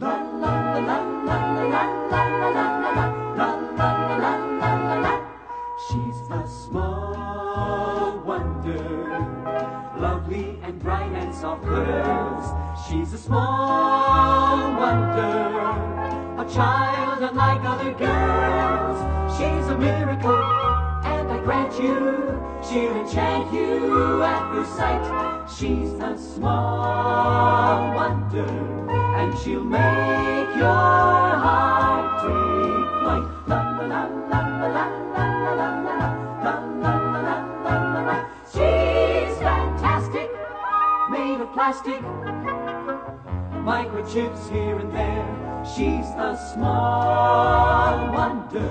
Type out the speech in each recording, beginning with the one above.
She's a small wonder, lovely and bright and soft curves. She's a small wonder, a child unlike other girls. She's a miracle, and I grant you, she'll enchant you at first sight. She's a small wonder, and she'll make your heart take flight. La la la la la la la la la la la la. She's fantastic, made of plastic, microchips here and there. She's a small wonder,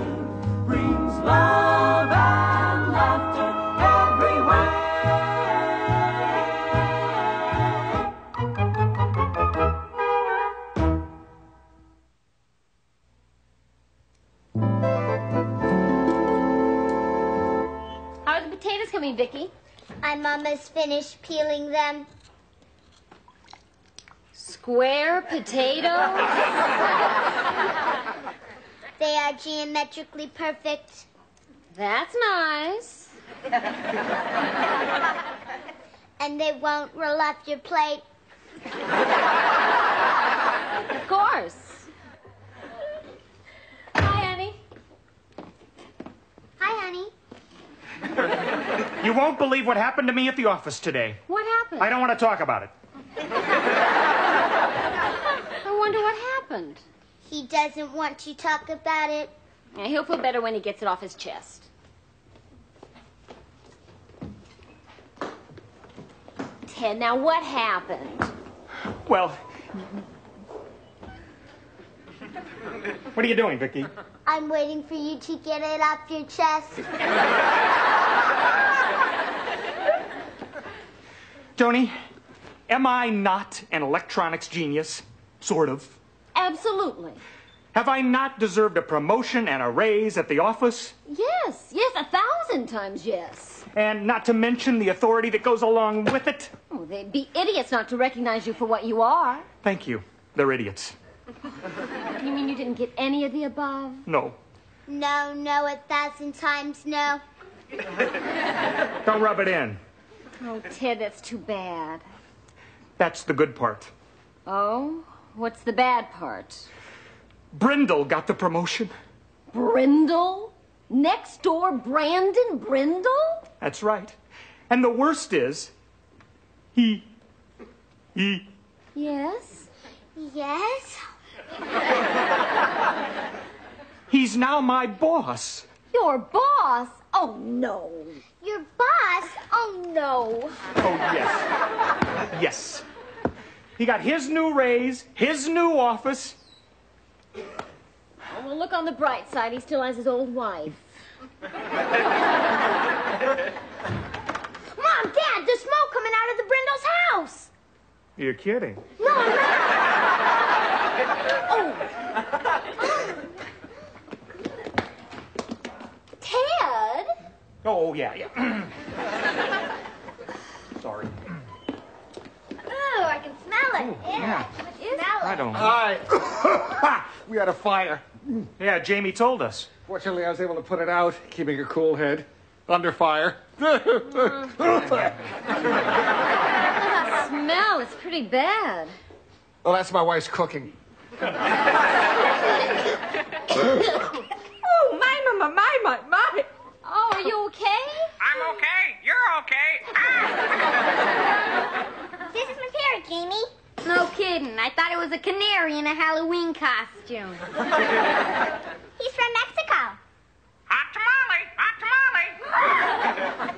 brings love and laughter everywhere. Vicky? I'm almost finished peeling them. Square potatoes? They are geometrically perfect. That's nice. And they won't roll off your plate. Of course. Hi, Annie. Hi, honey. You won't believe what happened to me at the office today. What happened? I don't want to talk about it. I wonder what happened. He doesn't want to talk about it. Yeah, he'll feel better when he gets it off his chest. Ted, now what happened? Well, what are you doing, Vicky? I'm waiting for you to get it off your chest. Tony, am I not an electronics genius? Sort of. Absolutely. Have I not deserved a promotion and a raise at the office? Yes, yes, a thousand times yes. And not to mention the authority that goes along with it? Oh, they'd be idiots not to recognize you for what you are. Thank you. They're idiots. You mean you didn't get any of the above? No. No, no, a thousand times no. Don't rub it in. Oh, Ted, that's too bad. That's the good part. Oh? What's the bad part? Brindle got the promotion. Brindle? Next door, Brandon Brindle? That's right. And the worst is, he, he, Yes. Yes? He's now my boss. Your boss? Oh, no. Your boss? Oh, no. Oh, yes. Yes. He got his new raise, his new office. Oh, well, look on the bright side. He still has his old wife. Mom, Dad, there's smoke coming out of the Brindle's house. You're kidding. No, I'm not. Ted? Oh, yeah, yeah. Sorry. Ooh, I can smell it. yeah. What is smell I don't know. Hi. we had a fire. Yeah, Jamie told us. Fortunately, I was able to put it out, keeping a cool head. Under fire. Smell, it's pretty bad. well, that's my wife's cooking. Oh, my, my, my, my, my. Oh, are you okay? I'm okay. You're okay. Ah! This is my parrot, Jamie. No kidding. I thought it was a canary in a Halloween costume. He's from Mexico. Hot tamale. Hot tamale.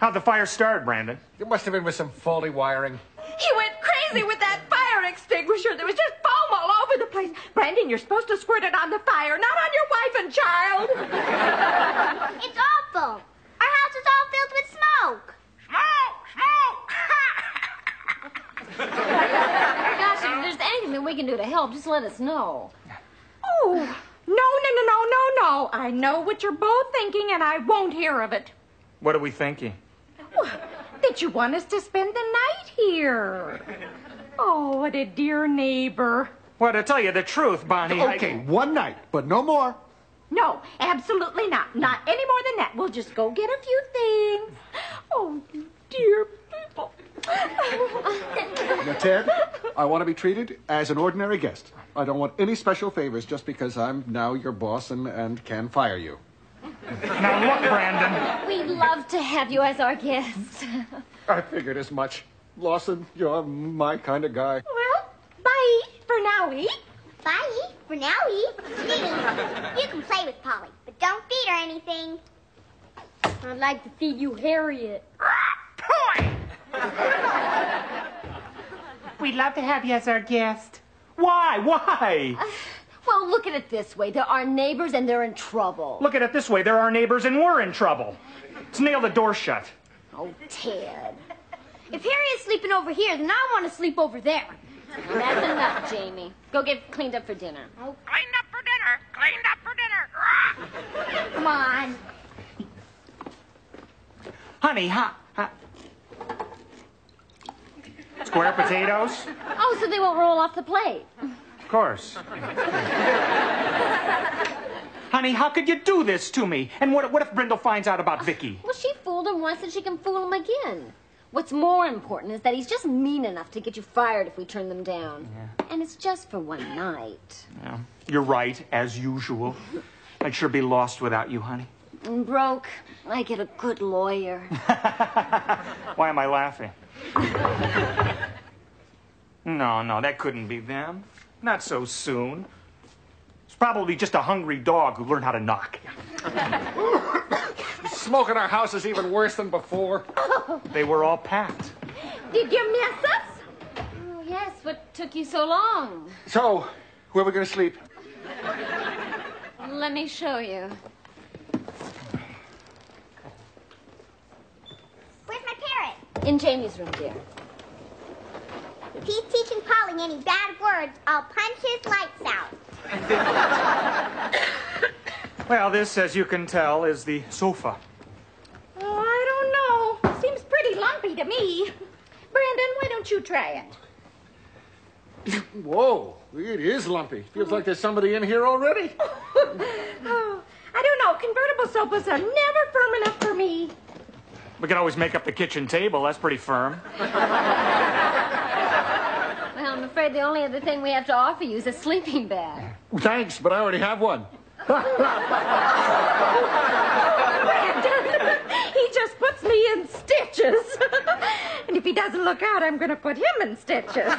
How'd the fire start, Brandon? It must have been with some faulty wiring. He went crazy with that fire extinguisher. There was just foam all over the place. Brandon, you're supposed to squirt it on the fire, not on your wife and child. It's awful. Our house is all filled with smoke. Smoke. Smoke. Gosh, if there's anything that we can do to help, just let us know. Oh, no, no, no, no, no, no. I know what you're both thinking, and I won't hear of it. What are we thinking? That you want us to spend the night here. Oh, what a dear neighbor. Well, to tell you the truth, Bonnie. I- Okay, one night, but no more. No, absolutely not. Not any more than that. We'll just go get a few things. Oh, you dear people. Now, Ted, I want to be treated as an ordinary guest. I don't want any special favors just because I'm now your boss and, and can fire you. Now look, Brandon. We'd love to have you as our guest. I figured as much. Lawson, you're my kind of guy. Well, bye for now, eh? Bye. For now, E. Stevie, you can play with Polly, but don't feed her anything. I'd like to feed you Harriet. Pooey! We'd love to have you as our guest. Why? Why? Well, look at it this way. They're our neighbors and they're in trouble. Look at it this way. They're our neighbors and we're in trouble. Let's nail the door shut. Oh, Ted. If Harriet's sleeping over here, then I want to sleep over there. Now, that's enough, Jamie. Go get cleaned up for dinner. Oh, Cleaned up for dinner. Cleaned up for dinner. Come on. Honey, huh? huh? Square potatoes? Oh, so they won't roll off the plate. Of course. Honey, how could you do this to me? And what, what if Brindle finds out about Vicky? Well, she fooled him once and she can fool him again. What's more important is that he's just mean enough to get you fired if we turn them down. And it's just for one night. Yeah, you're right, as usual. I'd sure be lost without you, honey. And broke, I get a good lawyer. Why am I laughing? no, no, that couldn't be them. Not so soon. It's probably just a hungry dog who learned how to knock. Smoke in our house is even worse than before. They were all packed. Did you miss us? Oh, yes, what took you so long? So, where are we going to sleep? Let me show you. Where's my parrot? In Jamie's room, dear. If he's teaching Polly any bad words, I'll punch his lights out. Well, this, as you can tell, is the sofa. Oh, I don't know. Seems pretty to me. Brandon, why don't you try it? Whoa, it is lumpy. Feels like there's somebody in here already. Oh, I don't know. Convertible sofas are never firm enough for me. We can always make up the kitchen table. That's pretty firm. Well, I'm afraid the only other thing we have to offer you is a sleeping bag. Thanks, but I already have one. Brandon, he just puts me in stitches. and if he doesn't look out, I'm going to put him in stitches.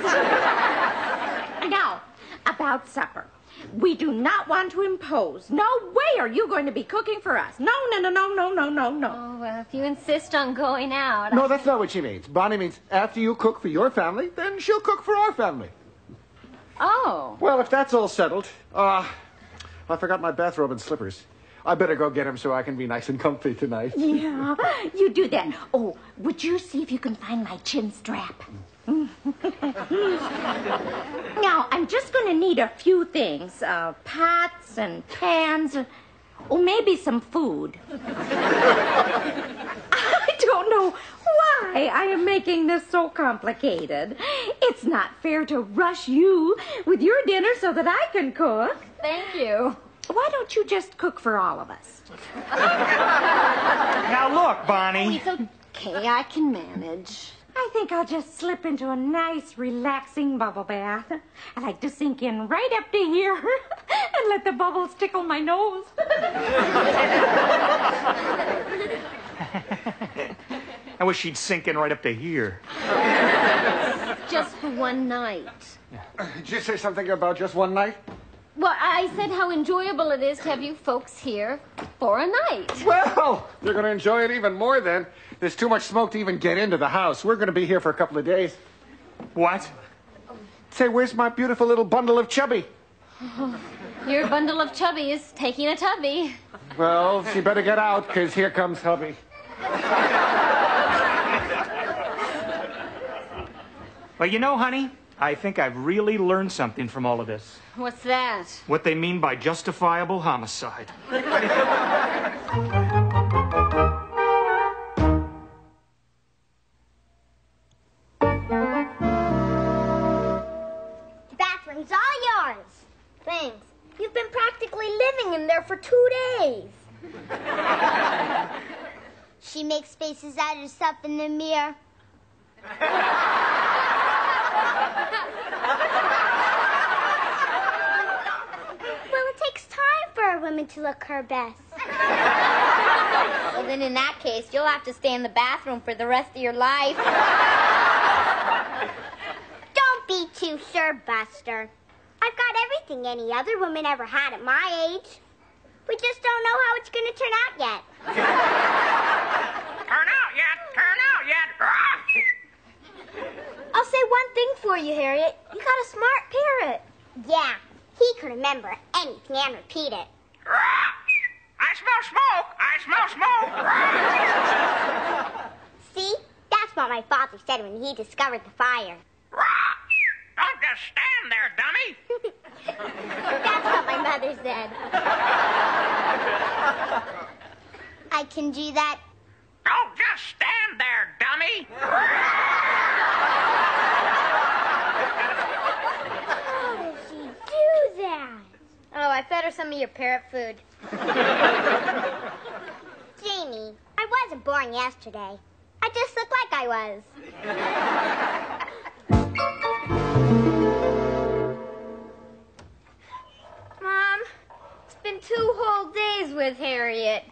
now, about supper. We do not want to impose. No way are you going to be cooking for us. No, no, no, no, no, no, no, no. Oh, well, if you insist on going out. No, that's not what she means. Bonnie means after you cook for your family, then she'll cook for our family. Oh. Well, if that's all settled, uh, I forgot my bathrobe and slippers. I better go get him so I can be nice and comfy tonight. Yeah, you do that. Oh, would you see if you can find my chin strap? now, I'm just going to need a few things uh, pots and pans, uh, or maybe some food. I don't know why I am making this so complicated. It's not fair to rush you with your dinner so that I can cook. Thank you. Why don't you just cook for all of us? Now look, Bonnie. Oh, it's okay. I can manage. I think I'll just slip into a nice, relaxing bubble bath. I like to sink in right up to here and let the bubbles tickle my nose. I wish she'd sink in right up to here. Just for one night. Did you say something about just one night? Well, I said how enjoyable it is to have you folks here for a night. Well, you're going to enjoy it even more then. There's too much smoke to even get into the house. We're going to be here for a couple of days. What? Say, where's my beautiful little bundle of chubby? Your bundle of chubby is taking a tubby. Well, she better get out, because here comes hubby. Well, you know, honey, I think I've really learned something from all of this. What's that? What they mean by justifiable homicide. The bathroom room's all yours. Thanks. You've been practically living in there for two days. She makes faces at herself in the mirror. well, it takes time for a woman to look her best. Well, then in that case, you'll have to stay in the bathroom for the rest of your life. Don't be too sure, Buster. I've got everything any other woman ever had at my age. We just don't know how it's going to turn out yet. Turn out yet. Turn out yet. Rah! I'll say one thing for you, Harriet. You got a smart parrot. Yeah, he can remember anything and repeat it. Rah! I smell smoke. I smell smoke. See? That's what my father said when he discovered the fire. Don't just stand there, dummy. That's what my mother said. I can do that. Don't just stand there, dummy. How does she do that? Oh, I fed her some of your parrot food. Jamie, I wasn't born yesterday. I just look like I was. Mom, it's been two whole days with Harriet.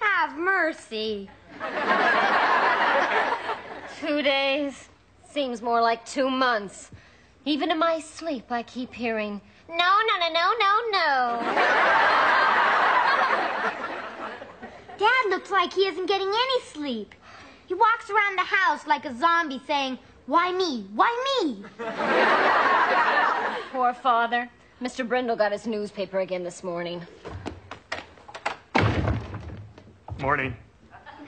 Have mercy. Two days. Seems more like two months. Even in my sleep, I keep hearing, no, no, no, no, no, no. Dad looks like he isn't getting any sleep. He walks around the house like a zombie saying, Why me? Why me? Poor father. Mr. Brindle got his newspaper again this morning. Morning.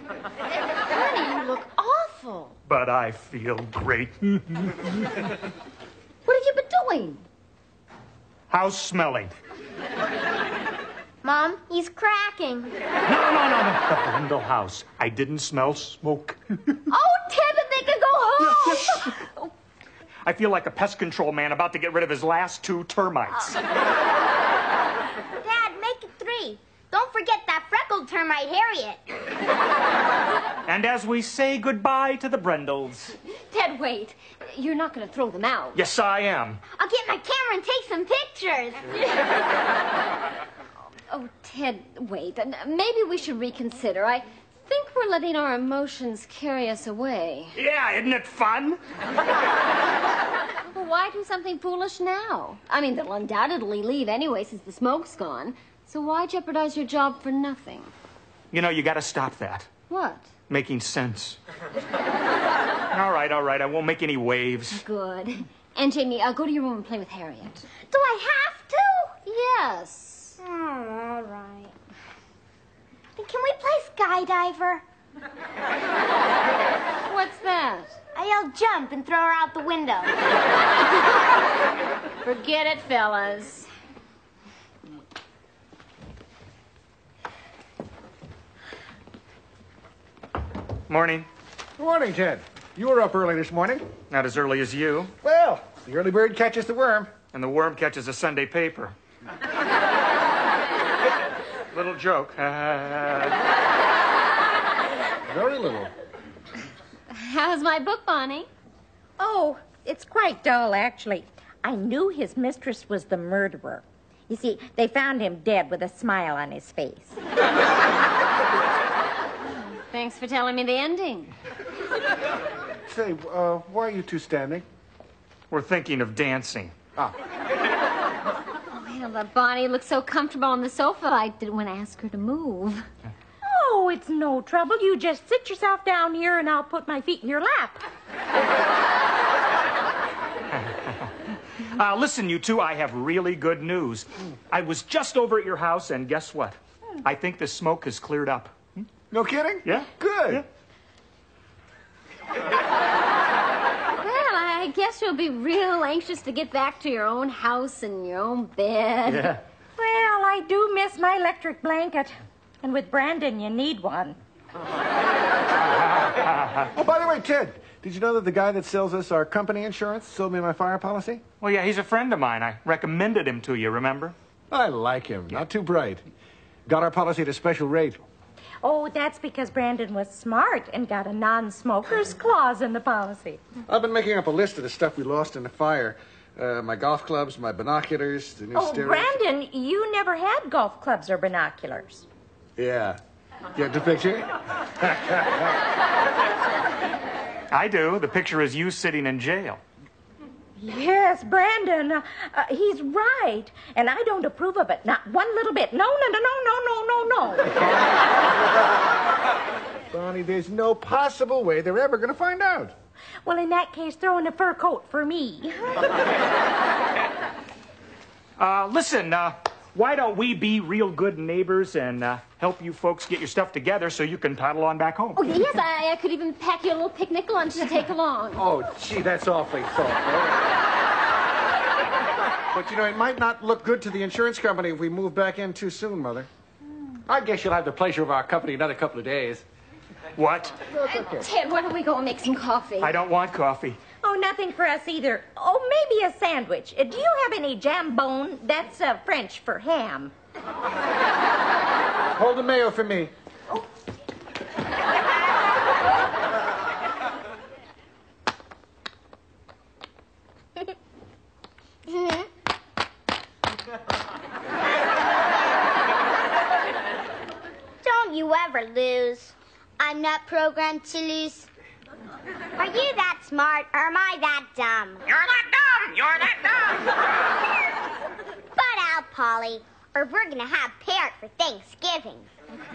Honey, you look awful. But I feel great. What have you been doing? How's smelling? Mom, he's cracking. No, no, no, no. The Brindle house. I didn't smell smoke. Oh, Ted, that they can go home. I feel like a pest control man about to get rid of his last two termites. Dad, make it three. Don't forget that freckled termite Harriet. And as we say goodbye to the Brindles, Ted, wait. You're not going to throw them out. yes, I am. I'll get my camera and take some pictures. Oh, Ted, wait. Maybe we should reconsider. I think we're letting our emotions carry us away. Yeah, isn't it fun? Well, why do something foolish now? I mean, they'll undoubtedly leave anyway since the smoke's gone. So why jeopardize your job for nothing? You know, you gotta stop that. What? Making sense. all right, all right. I won't make any waves. Good. And Jamie, I'll go to your room and play with Harriet. Do I have to? Yes. Oh, all right. Can we play skydiver? What's that? Uh, I'll jump and throw her out the window. Forget it, fellas. Morning. Good morning, Ted. You were up early this morning. Not as early as you. Well, the early bird catches the worm. And the worm catches a Sunday paper. Little joke. Uh, Very little. How's my book, Bonnie? Oh, it's quite dull, actually. I knew his mistress was the murderer. You see, they found him dead with a smile on his face. Thanks for telling me the ending. Say, uh, why are you two standing? we're thinking of dancing. Ah. Well, but Bonnie looks so comfortable on the sofa, I didn't want to ask her to move. Oh, it's no trouble. You just sit yourself down here and I'll put my feet in your lap. Uh, listen, you two, I have really good news. I was just over at your house, and guess what? I think the smoke has cleared up. No kidding? Yeah? Good. Well, I guess you'll be real anxious to get back to your own house and your own bed. Yeah. Well, I do miss my electric blanket. And with Brandon, you need one. Oh, by the way, Ted, Did you know that the guy that sells us our company insurance sold me my fire policy? Well, yeah, he's a friend of mine. I recommended him to you, remember? I like him. Not too bright. Got our policy at a special rate. Oh, that's because Brandon was smart and got a non smoker's clause in the policy. I've been making up a list of the stuff we lost in the fire. Uh, my golf clubs, my binoculars, the new Oh, stereo. Brandon, you never had golf clubs or binoculars. Yeah. Get the picture? I do. The picture is you sitting in jail. Yes, Brandon, uh, uh, he's right. And I don't approve of it. Not one little bit. No, no, no, no, no, no, no, no. Bonnie, there's no possible way they're ever going to find out. well, in that case, throw in a fur coat for me. Uh, listen, uh, why don't we be real good neighbors and uh, help you folks get your stuff together so you can toddle on back home? Oh, yes, I, I could even pack you a little picnic lunch to take along. Oh, gee, that's awfully thoughtful. but you know, it might not look good to the insurance company if we move back in too soon, Mother. I guess you'll have the pleasure of our company another couple of days. What? Ted, why don't we go and make some coffee? I don't want coffee. Oh, nothing for us either. Oh, maybe a sandwich. Uh, do you have any jambone? That's uh, French for ham. Hold the mayo for me. Don't you ever lose. I'm not programmed to lose. Are you that smart or am I that dumb? You're that dumb. You're that dumb. Butt out, Polly, or we're gonna have parrot for Thanksgiving.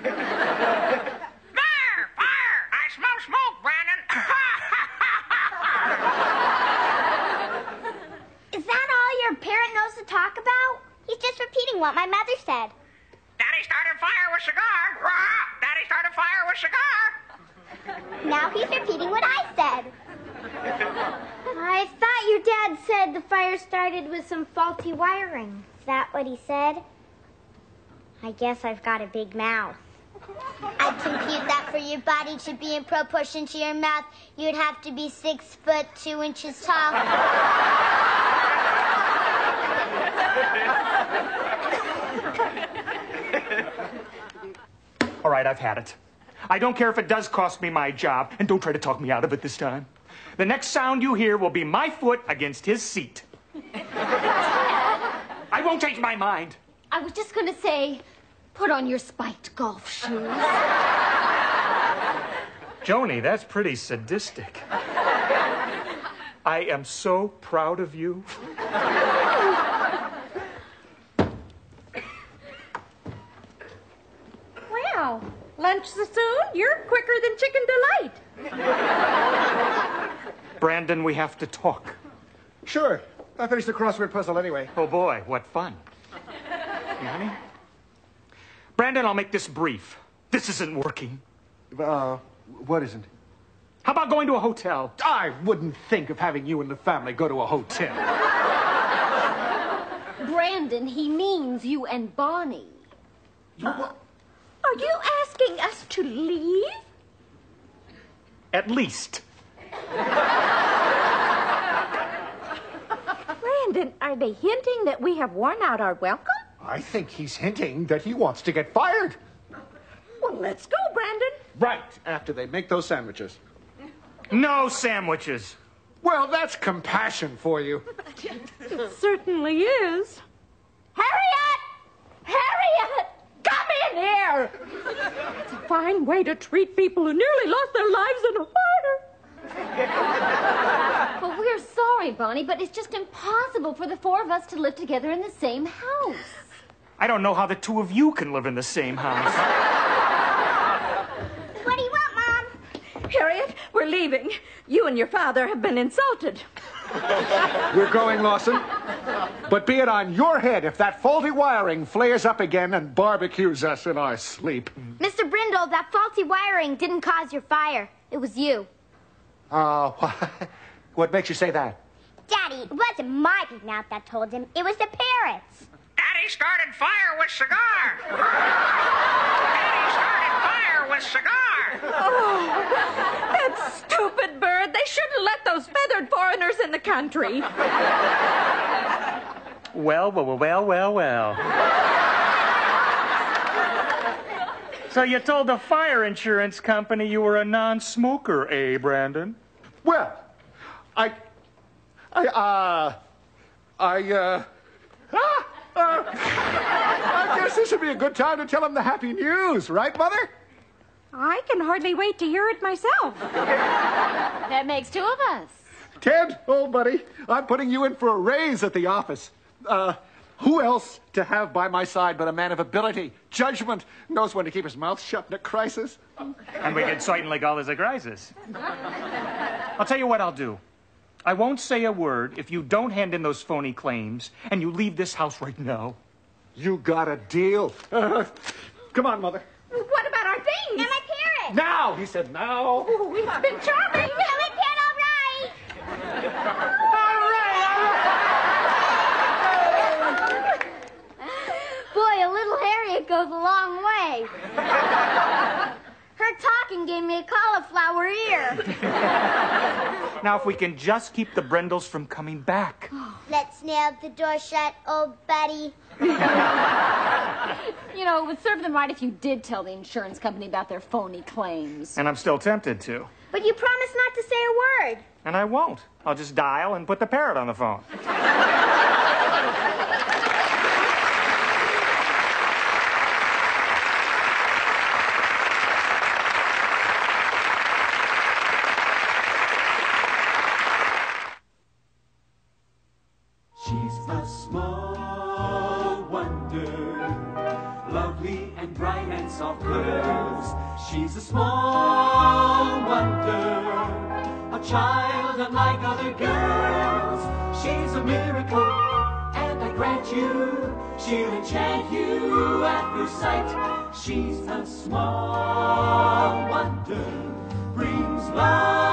There! Fire! I smell smoke, Brandon. Is that all your parrot knows to talk about? He's just repeating what my mother said. Daddy started fire with cigar. Daddy started fire with cigar. Now he's repeating what I said. I thought your dad said the fire started with some faulty wiring. Is that what he said? I guess I've got a big mouth. I'd compute that for your body to be in proportion to your mouth, you'd have to be six foot two inches tall. All right, I've had it. I don't care if it does cost me my job, and don't try to talk me out of it this time. The next sound you hear will be my foot against his seat. I won't change my mind. I was just going to say, put on your spiked golf shoes. Joni, that's pretty sadistic. I am so proud of you. Well, lunch so soon? You're quicker than Chicken Delight. Brandon, we have to talk. Sure. I finished the crossword puzzle anyway. Oh boy, what fun. You, honey? Brandon, I'll make this brief. This isn't working. Uh, what isn't? How about going to a hotel? I wouldn't think of having you and the family go to a hotel. Brandon, he means you and Bonnie. You Are you asking us to leave? At least. Brandon, are they hinting that we have worn out our welcome? I think he's hinting that he wants to get fired. Well, let's go, Brandon. Right after they make those sandwiches. No sandwiches. Well, that's compassion for you. It certainly is. Harriet! Harriet! Come in here! It's a fine way to treat people who nearly lost their lives in a fire. Well, we're sorry, Bonnie, but it's just impossible for the four of us to live together in the same house. I don't know how the two of you can live in the same house. What do you want, Mom? Harriet, we're leaving. You and your father have been insulted. We're going, Lawson. But be it on your head if that faulty wiring flares up again and barbecues us in our sleep. Mr. Brindle, that faulty wiring didn't cause your fire. It was you. Uh, what makes you say that? Daddy, it wasn't my big mouth that told him. It was the parrots. Daddy started fire with cigar. Daddy started fire with cigar. Oh, That stupid bird. They shouldn't let those feathered foreigners in the country. Well, well, well, well, well. So you told the fire insurance company you were a non-smoker, eh, Brandon? Well, I, I, uh, I, uh, ah, uh, I guess this would be a good time to tell him the happy news, right, Mother? I can hardly wait to hear it myself. That makes two of us. Ted, old buddy, I'm putting you in for a raise at the office. Uh, who else to have by my side but a man of ability, judgment, knows when to keep his mouth shut in a crisis? And we can certainly call this a crisis. I'll tell you what I'll do. I won't say a word if you don't hand in those phony claims and you leave this house right now. You got a deal. Uh, come on, Mother. What about our things? And my parrot. Now, he said, now. Oh, it's been charming. And my pet, all right. Boy, a little Harriet goes a long way. Her talking gave me a cauliflower ear. Now, if we can just keep the Brindles from coming back. Let's nail the door shut, old buddy. You know, it would serve them right if you did tell the insurance company about their phony claims. And I'm still tempted to. But you promised not to say a word. And I won't. I'll just dial and put the parrot on the phone. She's a small wonder, a child unlike other girls. She's a miracle, and I grant you, she'll enchant you at first sight. She's a small wonder, brings love